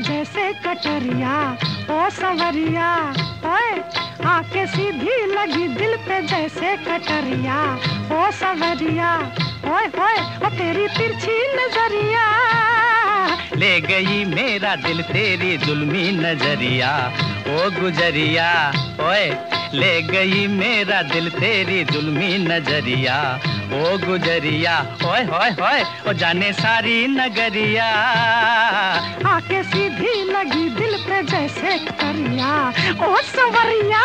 जैसे कटरिया, ओ सवरिया, ओए आके सीधी लगी दिल पे जैसे कटरिया, ओ सवरिया, ओए ओए, ओ तेरी तिरछी नज़रिया। ले गई मेरा दिल तेरी जुल्मी नज़रिया, ओ गुजरिया, ओए। ले गई मेरा दिल तेरी जुल्मी नज़रिया। ओ गुजरिया होय होय होय ओ जाने सारी नगरिया। आके सीधी लगी दिल पे जैसे करिया। ओ सवरिया!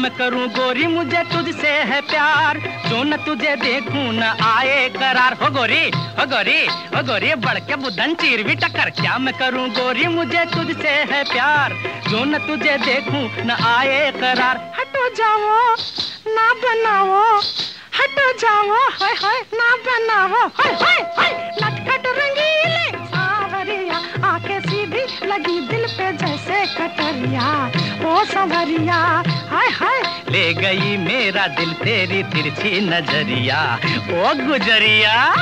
मैं करूँ गोरी, मुझे तुझसे है प्यार। जो न तुझे देखूँ, न आए करार। हो गोरी हो गोरी हो गोरी बढ़ के बुद्धन चीर भी टक्कर। क्या मैं करूँ गोरी, मुझे तुझसे है प्यार। जो न तुझे देखूँ, न आए करार। हटो जाओ, ना बनाओ। हटो जाओ, हाय हाय, ना बनाओ। हाय हाय हाय, नटखट रंगीले सावरिया। आके सीधी लगी दिल पे जैसे कटरिया। संवरिया हाय हाय। ले गई मेरा दिल तेरी तिरछी नज़रिया। ओ गुजरिया।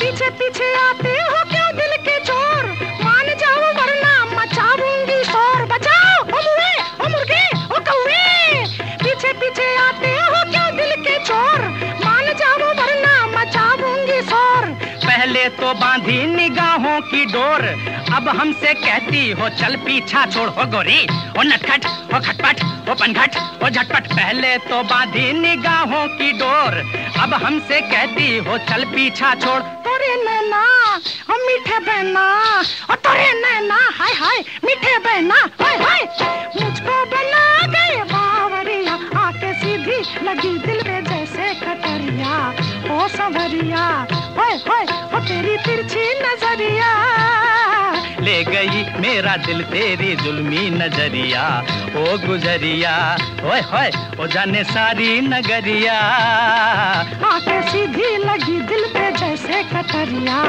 पीछे पीछे आते तो बांधी निगाहों की डोर। अब हमसे कहती हो, चल पीछा छोड़, हो गोरी। ओ नटखट ओ खटपट ओ पनघट ओ झटपट। पहले तो बांधी निगाहों की डोर। अब हमसे कहती हो, चल पीछा छोड़। तोरे नैना, ओ मीठे बहना, ओ तोरे नैना, हाय हाय, मीठे बहना, हाय हाय। मुझको बना गए बावरिया आके सीधी लगी दिल में जैसे कटरिया। ओ संवरिया ओए ओ तेरी तिरछी नज़रिया। ले गई मेरा दिल तेरी जुल्मी नज़रिया। ओ गुजरिया ओए होए ओ जाने सारी नगरिया। आके सीधी लगी दिल पे जैसे कतरिया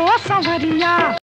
ओ संवरिया।